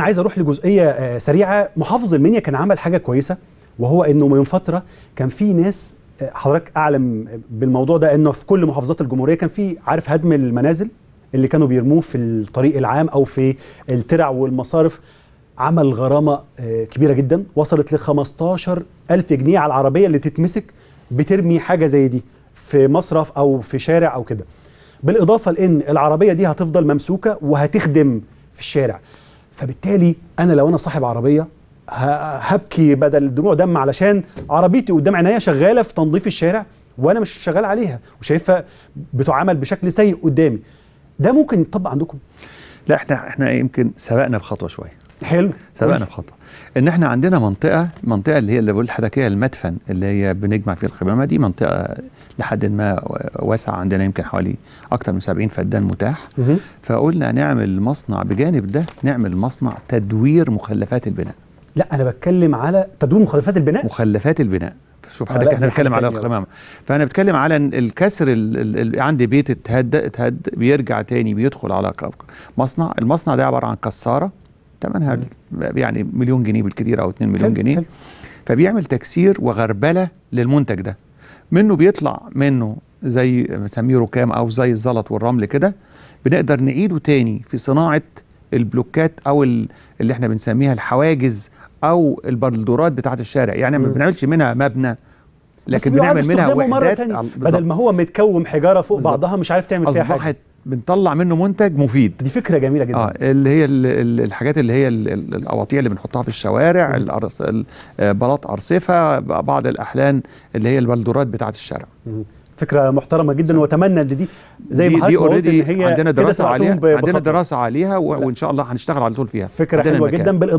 أنا عايز أروح لجزئية آه، سريعة. محافظ المنيا كان عمل حاجة كويسة وهو إنه من فترة كان في ناس آه، حضرتك أعلم بالموضوع ده إنه في كل محافظات الجمهورية كان في عارف هدم المنازل اللي كانوا بيرموه في الطريق العام أو في الترع والمصارف. عمل غرامة آه، كبيرة جدا وصلت ل 15 ألف جنيه على العربية اللي تتمسك بترمي حاجة زي دي في مصرف أو في شارع أو كده. بالإضافة لإن العربية دي هتفضل ممسوكة وهتخدم في الشارع. فبالتالي أنا لو أنا صاحب عربية هبكي بدل دموع دم علشان عربيتي قدام عينيا شغالة في تنظيف الشارع وأنا مش شغال عليها وشايفها بتعامل بشكل سيء قدامي. ده ممكن يطبق عندكم؟ لا إحنا إحنا يمكن سبقنا بخطوة شوية. حلو. سبقنا بخطوه إن إحنا عندنا منطقة منطقة اللي هي اللي بقول لحضرتك هي المدفن اللي هي بنجمع فيه القمامه دي منطقة لحد ما واسعة عندنا يمكن حوالي أكتر من 70 فدان متاح. مهم. فقلنا نعمل مصنع بجانب ده نعمل مصنع تدوير مخلفات البناء. لا أنا بتكلم على تدوير مخالفات البناء. مخلفات البناء. شوف آه، حضرتك إحنا بنتكلم على. القمامه فأنا بتكلم على الكسر ال- ال- ال- عندي بيت اتهد اتهد بيرجع تاني بيدخل على مصنع المصنع ده عبارة عن كسارة. ثمنها يعني مليون جنيه بالكثير أو 2 مليون جنيه. فبيعمل تكسير وغربلة للمنتج ده منه بيطلع منه زي بنسميه ركام أو زي الزلط والرمل كده بنقدر نعيده تاني في صناعة البلوكات أو ال- اللي إحنا بنسميها الحواجز أو البلدورات بتاعة الشارع يعني ما. بنعملش منها مبنى لكن بنعمل منها استخدامه مرة وحدات تانية. بدل. ما هو متكوم حجارة فوق. بعضها مش عارف تعمل فيها حاجة أصبحت بنطلع منه منتج مفيد دي فكرة جميلة جدا آه اللي هي ال- ال- الحاجات اللي هي ال- ال- الاواطيع اللي بنحطها في الشوارع الأرص... آه، بلاط أرصفة بعض الاحلان اللي هي البلدورات بتاعة الشارع. فكرة محترمة جدا وأتمنى إن دي زي ما حضرتك قلت إن هي عندنا دراسة عليها عندنا. دراسة عليها. وإن شاء الله هنشتغل على طول فيها فكرة حلوة. جدا بالإضافة